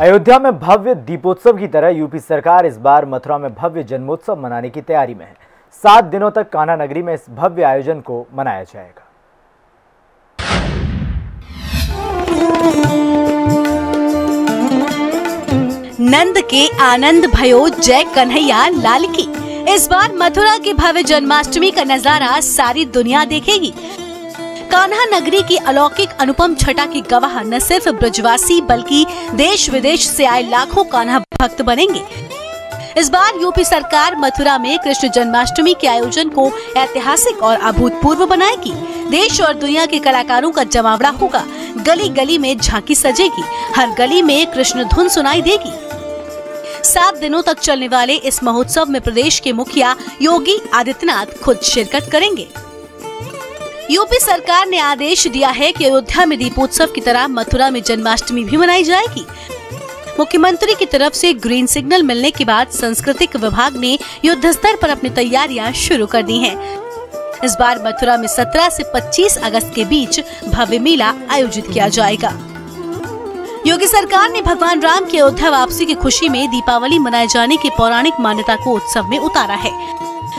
अयोध्या में भव्य दीपोत्सव की तरह यूपी सरकार इस बार मथुरा में भव्य जन्मोत्सव मनाने की तैयारी में है। सात दिनों तक कान्हा नगरी में इस भव्य आयोजन को मनाया जाएगा। नंद के आनंद भयो, जय कन्हैया लाल की। इस बार मथुरा के भव्य जन्माष्टमी का नज़ारा सारी दुनिया देखेगी। कान्हा नगरी की अलौकिक अनुपम छटा की गवाह न सिर्फ़ ब्रजवासी, बल्कि देश विदेश से आए लाखों कान्हा भक्त बनेंगे। इस बार यूपी सरकार मथुरा में कृष्ण जन्माष्टमी के आयोजन को ऐतिहासिक और अभूतपूर्व बनाएगी। देश और दुनिया के कलाकारों का जमावड़ा होगा। गली गली में झांकी सजेगी। हर गली में कृष्ण धुन सुनाई देगी। सात दिनों तक चलने वाले इस महोत्सव में प्रदेश के मुखिया योगी आदित्यनाथ खुद शिरकत करेंगे। यूपी सरकार ने आदेश दिया है कि अयोध्या में दीपोत्सव की तरह मथुरा में जन्माष्टमी भी मनाई जाएगी। मुख्यमंत्री की तरफ़ से ग्रीन सिग्नल मिलने के बाद सांस्कृतिक विभाग ने युद्ध स्तर पर अपनी तैयारियाँ शुरू कर दी हैं। इस बार मथुरा में 17 से 25 अगस्त के बीच भव्य मेला आयोजित किया जाएगा। योगी सरकार ने भगवान राम की अयोध्या वापसी की खुशी में दीपावली मनाए जाने की पौराणिक मान्यता को उत्सव में उतारा है।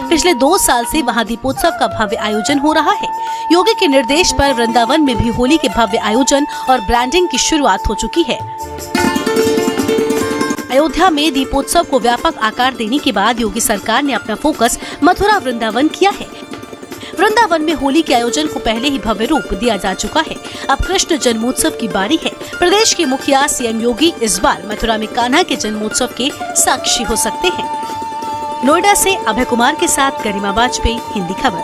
पिछले दो साल से वहाँ दीपोत्सव का भव्य आयोजन हो रहा है। योगी के निर्देश पर वृंदावन में भी होली के भव्य आयोजन और ब्रांडिंग की शुरुआत हो चुकी है। अयोध्या में दीपोत्सव को व्यापक आकार देने के बाद योगी सरकार ने अपना फोकस मथुरा वृंदावन किया है। वृंदावन में होली के आयोजन को पहले ही भव्य रूप दिया जा चुका है। अब कृष्ण जन्मोत्सव की बारी है। प्रदेश के मुखिया सीएम योगी इस बार मथुरा में कान्हा के जन्मोत्सव के साक्षी हो सकते हैं। नोएडा से अभय कुमार के साथ गरिमा वाजपेयी हिंदी खबर।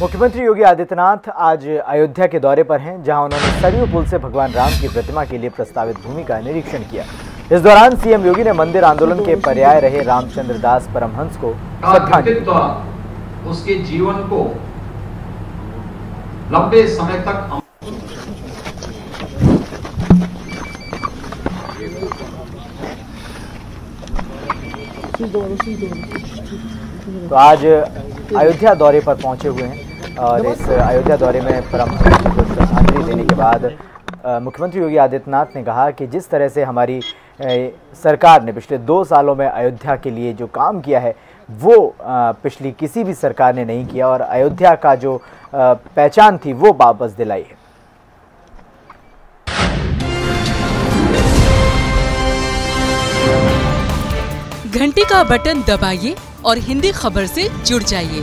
मुख्यमंत्री योगी आदित्यनाथ आज अयोध्या के दौरे पर हैं जहाँ उन्होंने सरयू पुल से भगवान राम की प्रतिमा के लिए प्रस्तावित भूमि का निरीक्षण किया। इस दौरान सीएम योगी ने मंदिर आंदोलन के पर्याय रहे रामचंद्र दास परमहंस को श्रद्धांजलि उसके जीवन को लंबे समय तक तो आज अयोध्या दौरे पर पहुँचे हुए हैं। और इस अयोध्या दौरे में परमहंस जी को श्रद्धांजलि देने के बाद मुख्यमंत्री योगी आदित्यनाथ ने कहा कि जिस तरह से हमारी सरकार ने पिछले दो सालों में अयोध्या के लिए जो काम किया है वो पिछली किसी भी सरकार ने नहीं किया और अयोध्या का जो पहचान थी वो वापस दिलाई है। घंटी का बटन दबाइए और हिंदी खबर से जुड़ जाइए।